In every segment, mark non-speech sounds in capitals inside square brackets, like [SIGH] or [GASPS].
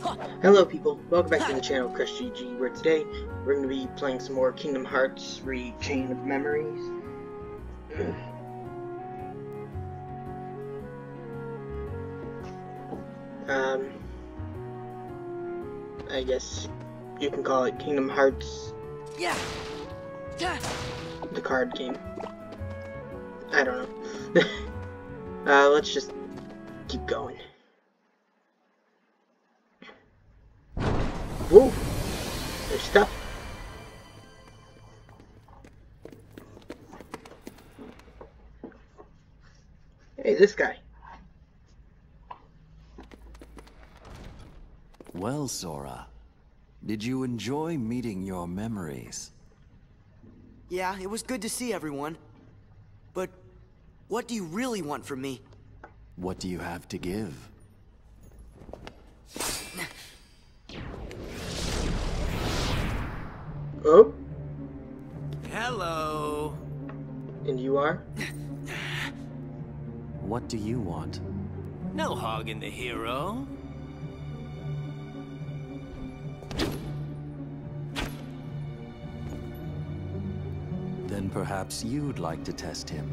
Hello people, welcome back to the channel Crust GG, where today we're going to be playing some more Kingdom Hearts Re Chain of Memories. [CLEARS THROAT] um, I guess you can call it Kingdom Hearts Yeah. the card game. I don't know. [LAUGHS] uh, let's just keep going. Whoa! There's stuff. Hey, this guy. Well, Sora, did you enjoy meeting your memories? Yeah, it was good to see everyone. But what do you really want from me? What do you have to give? Oh, Hello. and you are? [LAUGHS] What do you want? No hogging the hero. Then perhaps you'd like to test him.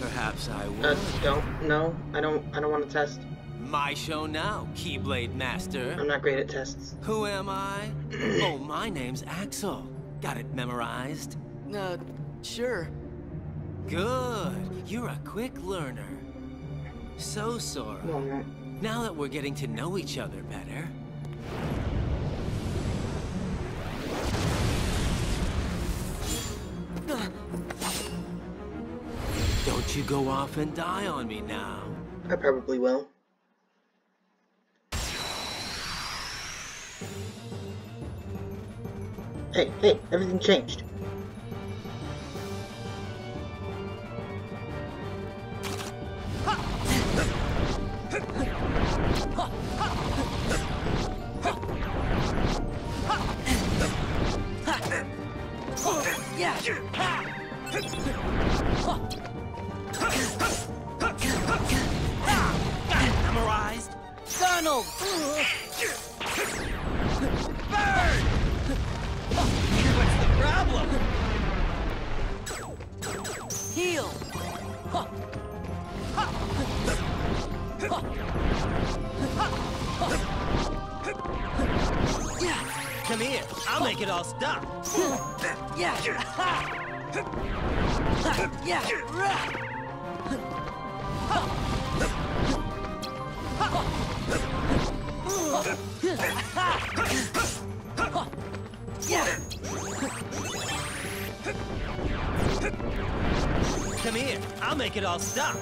Perhaps I Uh, will. don't. No, I don't. I don't want to test. My show now, Keyblade Master. I'm not great at tests. Who am I? [CLEARS THROAT] oh, my name's Axel. Got it memorized? Uh, sure. Good. You're a quick learner. So, Sora, No, I'm now that we're getting to know each other better, don't you go off and die on me now. I probably will. Hey, hey, everything changed. Memorized? Donald! What's Heal! Come here. I'll make it all stop. Yeah. Yeah. Yeah. Come here. I'll make it all stop.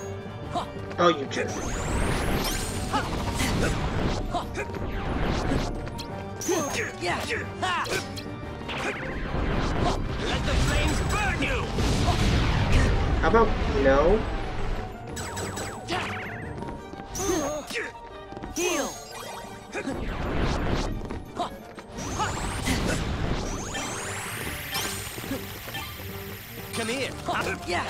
Oh, you. Yeah. Let the flames burn you. How about no? Heal! Here. Yeah.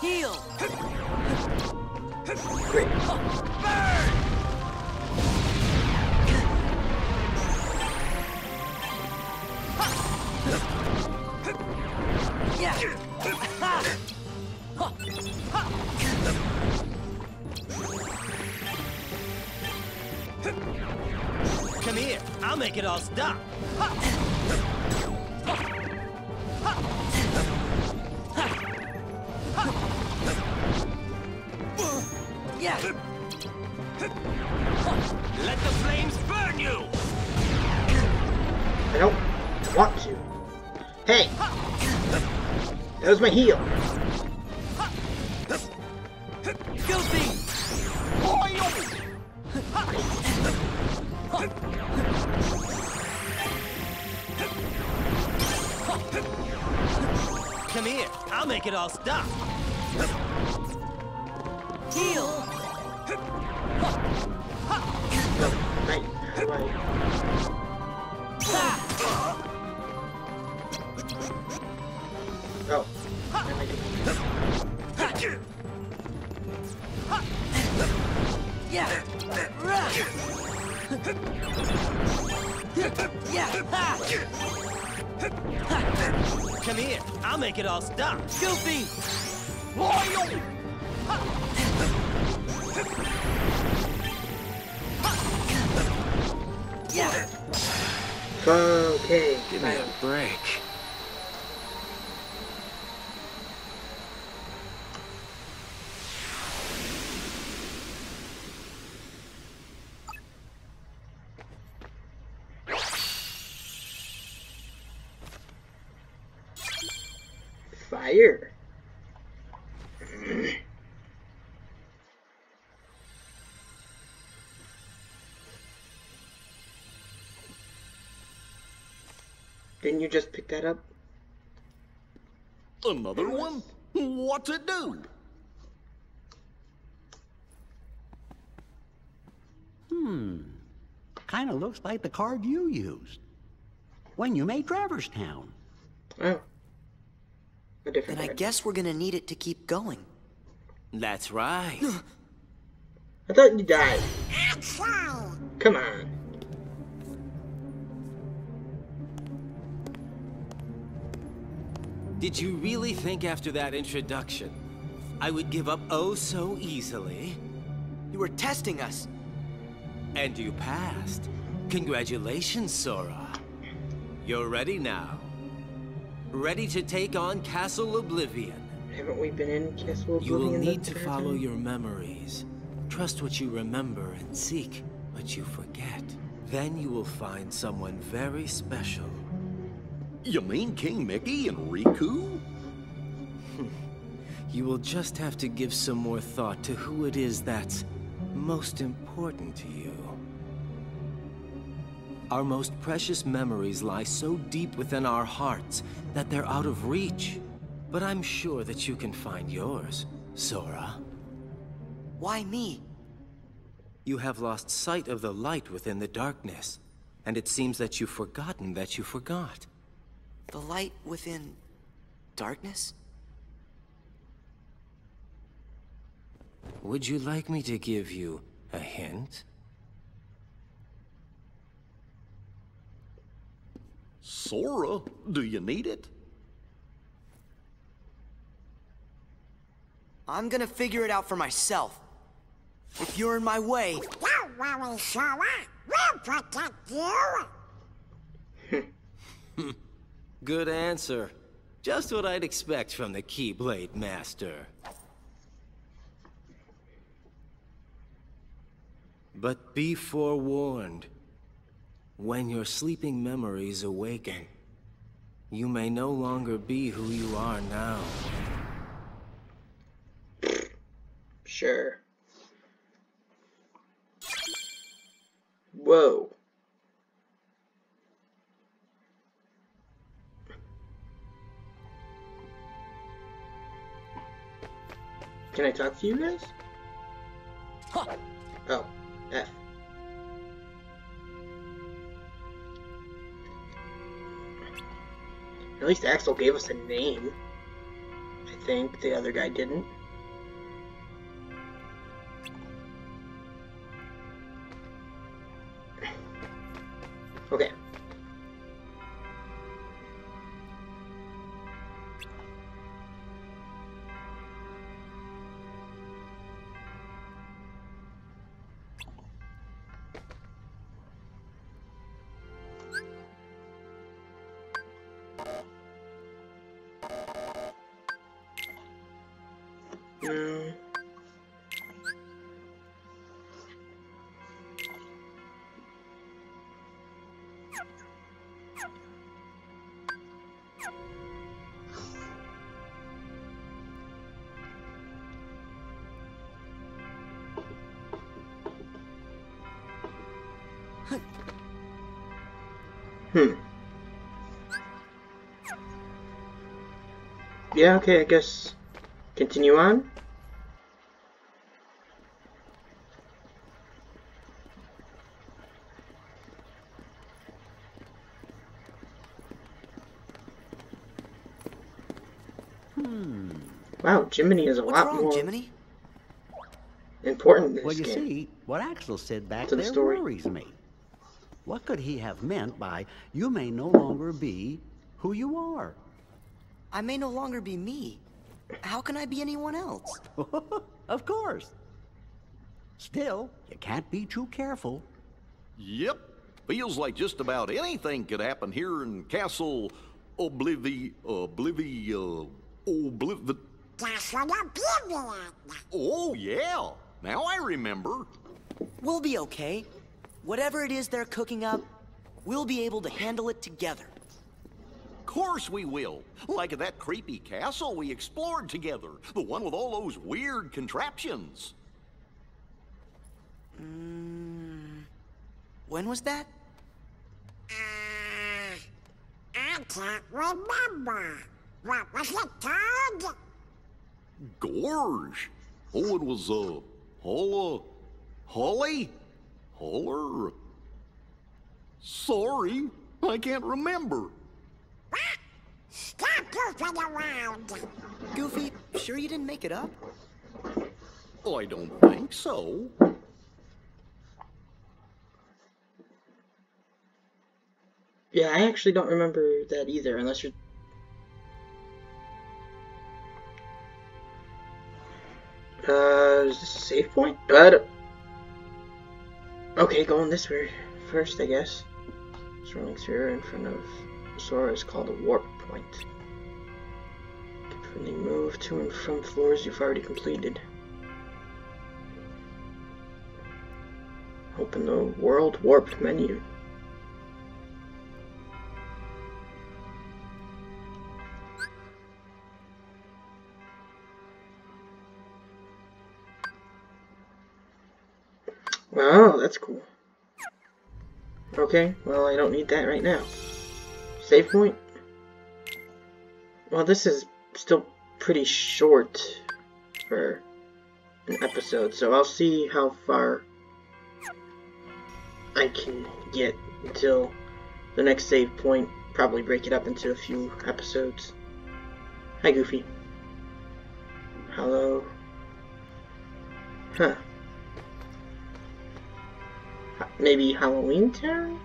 Heal! Great. I'll make it all stop. Yeah. Let the flames burn you. I don't want to. Hey! That was my heel. Goofy! Come here. I'll make it all stop. Heal! No, right. How do I... Ha! Oh. Am Yeah. Rah. Yeah. Ha. Come here. I'll make it all stop. Goofy. Yeah. Okay. Give me a break. Didn't you just pick that up? Another one? What's it do? Hmm. Kinda looks like the card you used. When you made Traverse Town. Oh. A different Then I guess we're gonna need it to keep going. That's right. [GASPS] I thought you died. Come on. Did you really think after that introduction I would give up oh so easily? You were testing us. And you passed. Congratulations, Sora. You're ready now. Ready to take on Castle Oblivion. Haven't we been in Castle Oblivion? You will need to follow your memories. Trust what you remember and seek what you forget. Then you will find someone very special. You mean King Mickey and Riku? [LAUGHS] You will just have to give some more thought to who it is that's most important to you. Our most precious memories lie so deep within our hearts that they're out of reach. But I'm sure that you can find yours, Sora. Why me? You have lost sight of the light within the darkness, and it seems that you've forgotten that you forgot. The light within darkness? Would you like me to give you a hint? Sora, do you need it? I'm gonna figure it out for myself. If you're in my way, Don't worry, Sora. We'll protect you. [LAUGHS] Good answer. Just what I'd expect from the Keyblade Master. But be forewarned. When your sleeping memories awaken, you may no longer be who you are now. Sure. Whoa. Can I talk to you guys? Oh, F. At least Axel gave us a name. I think the other guy didn't. Mm. Hmm. Yeah, okay, I guess continue on. Jiminy is a What's lot wrong, more Jiminy? important in this Well, you game. see, what Axel said back To the there story. worries me. What could he have meant by, you may no longer be who you are? I may no longer be me. How can I be anyone else? [LAUGHS] of course. Still, you can't be too careful. Yep. Feels like just about anything could happen here in Castle Oblivi... Oblivi... Uh, Obliv... Castle Oblivion. Oh, yeah. Now I remember. We'll be okay. Whatever it is they're cooking up, we'll be able to handle it together. Course we will. Like that creepy castle we explored together. The one with all those weird contraptions. When was that? Uh, I can't remember. What was it called? Gorge. Oh, it was, uh, Holla... Holly? Holler? Sorry, I can't remember. Stop goofing around. Goofy, sure you didn't make it up? I don't think so. Yeah, I actually don't remember that either, unless you're. Uh, is this a save point? But okay, going this way first, I guess. Swirling through in front of Sora is called a warp point. Can freely move to and from floors you've already completed. Open the World Warp menu. That's cool. Okay, well, I don't need that right now. Save point? Well, this is still pretty short for an episode, so I'll see how far I can get until the next save point. Probably break it up into a few episodes. Hi, Goofy. Hello. Huh. Maybe Halloween Town?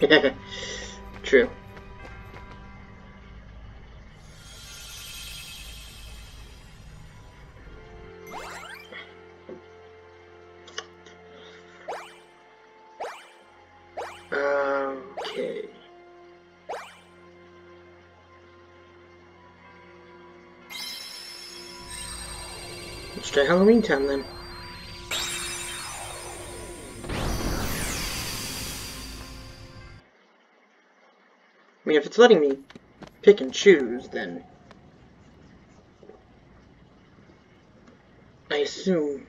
[LAUGHS] True. Okay. Let's try Halloween Town then. Mean, if it's letting me pick and choose, then I assume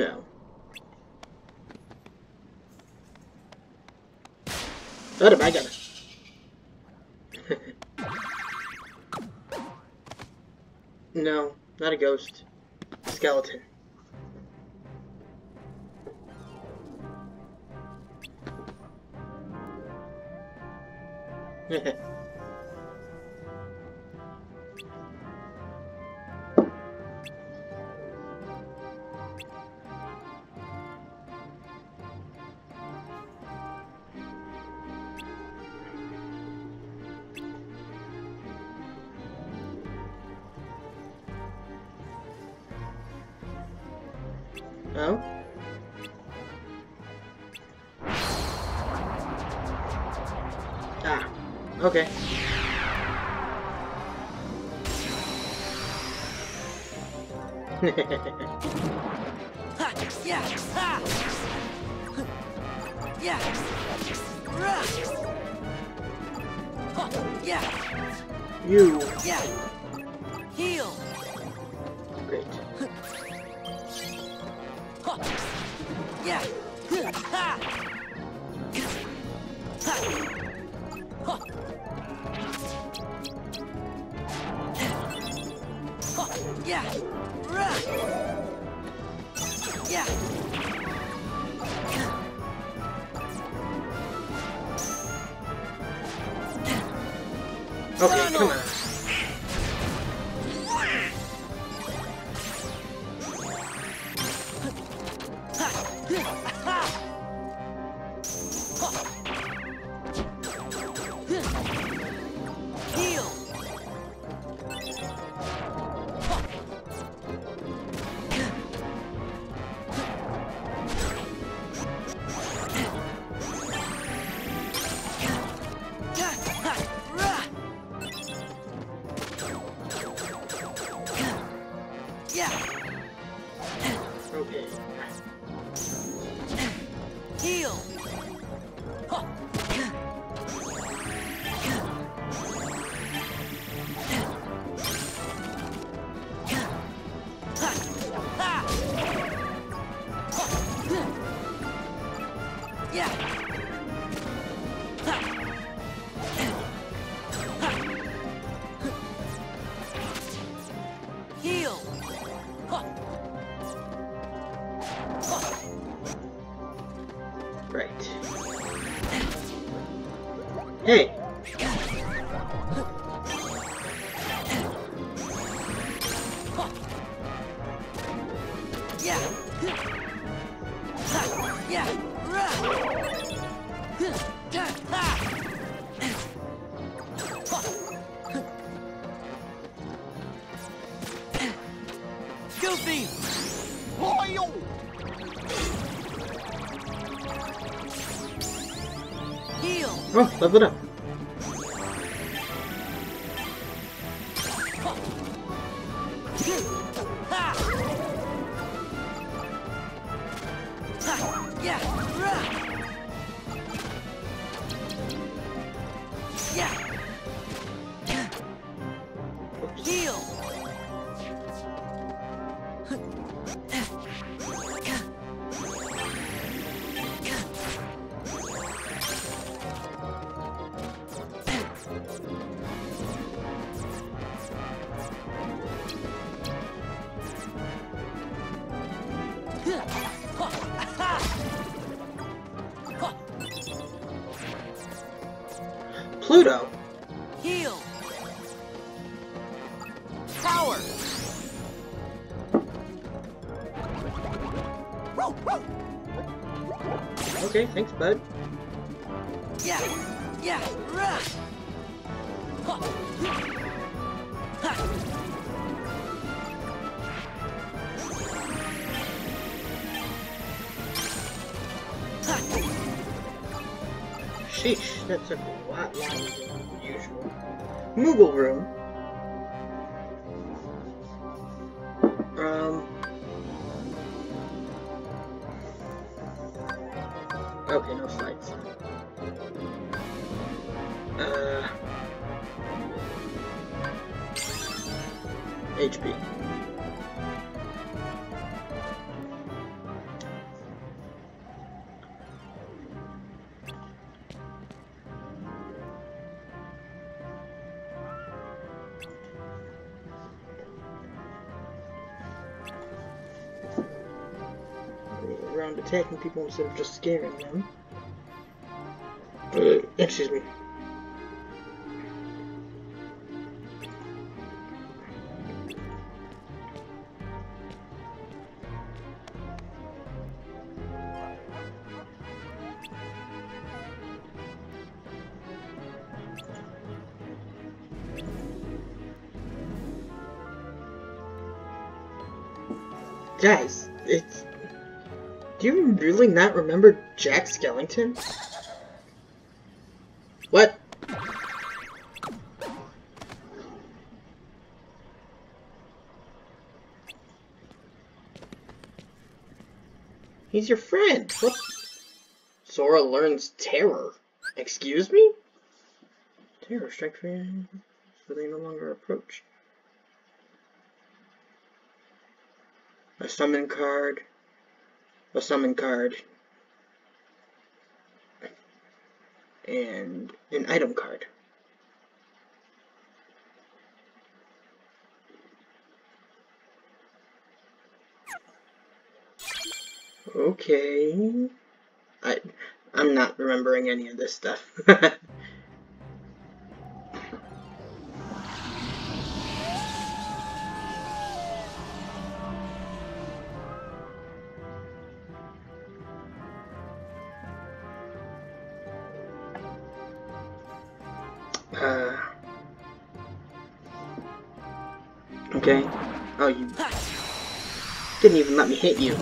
no. What am I gonna? [LAUGHS] no, not a ghost. Skeleton. [LAUGHS] oh? Ah, okay. Ha! Yeah! Yeah! Yeah! you. Yeah! Okay, [LAUGHS] come on. Goofy! Loyal! Heal! Oh, level it up. Pluto! Heal! Power! Okay, thanks, bud. That took a lot longer than usual. Moogle room. Attacking people instead of just scaring them. Excuse me. Guys, it's do you really not remember Jack Skellington? What? He's your friend. What? Sora learns terror. Excuse me? Terror strike for so they no longer approach. A summon card. A summon card, and an item card. Okay. I I'm not remembering any of this stuff. [LAUGHS] Okay. Oh, you didn't even let me hit you.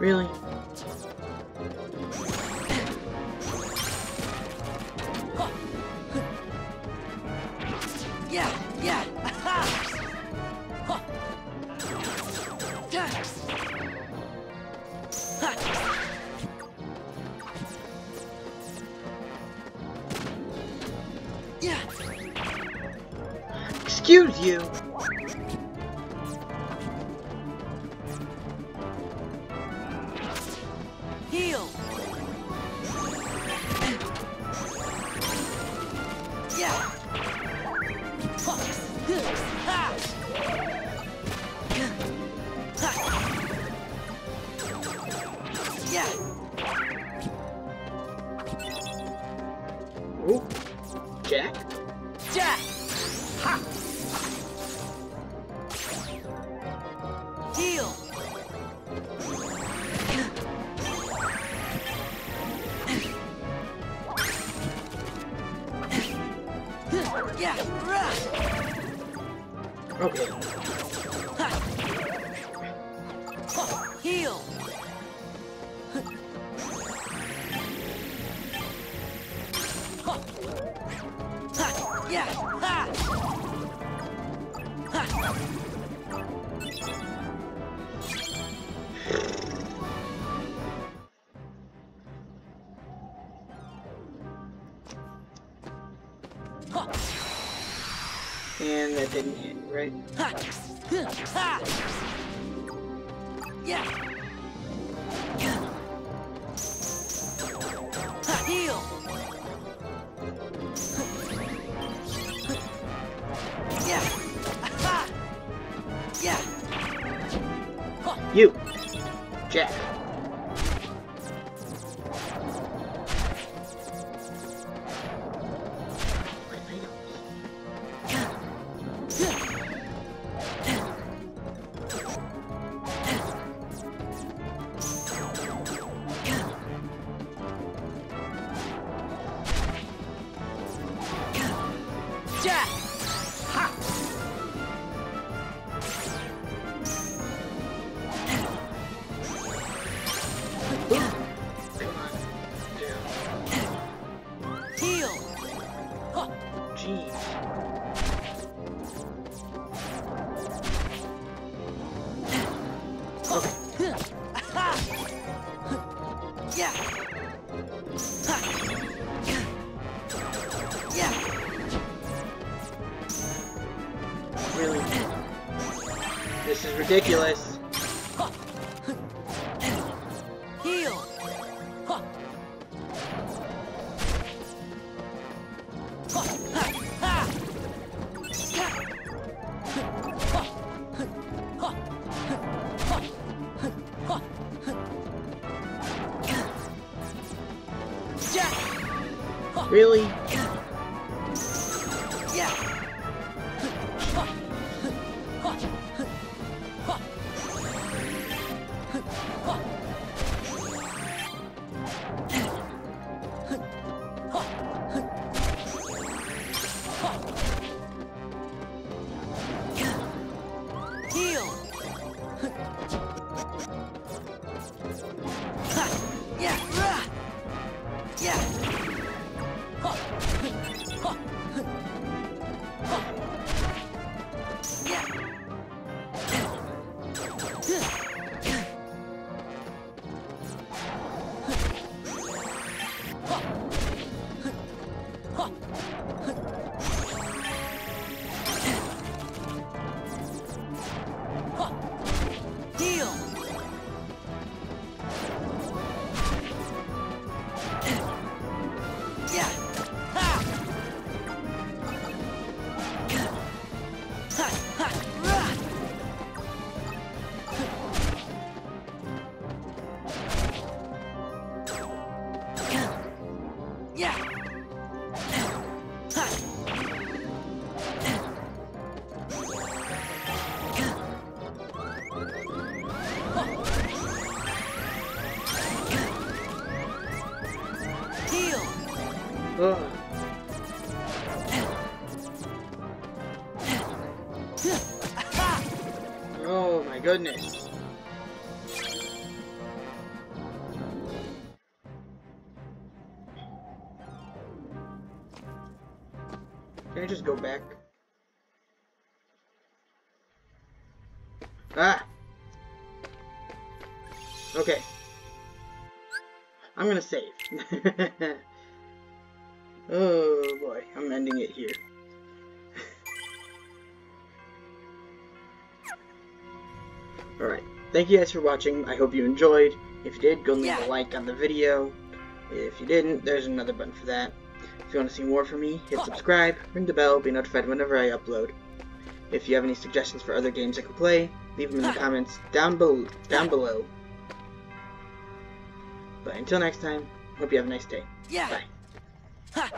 Really? Excuse you. Heal. Yeah. Yeah. Ooh. Jack? Jack. Ha. Okay. You! Jack. Ridiculous. Can I just go back? Ah! Okay. I'm gonna save. [LAUGHS] oh boy, I'm ending it here. [LAUGHS] Alright, thank you guys for watching. I hope you enjoyed. If you did, go leave a like on the video. If you didn't, there's another button for that. If you want to see more from me, hit subscribe, ring the bell, be notified whenever I upload. If you have any suggestions for other games I can play, leave them in the comments down, below. down below. But until next time, hope you have a nice day. Yeah. Bye. Ha.